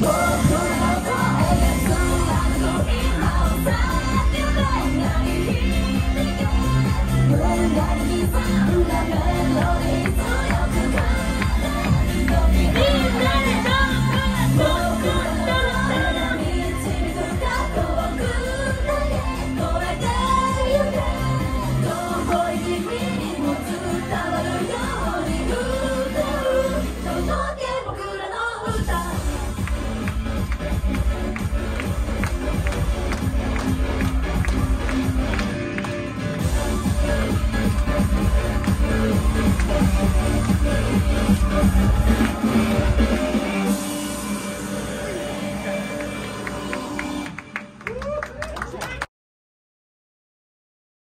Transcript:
Whoa.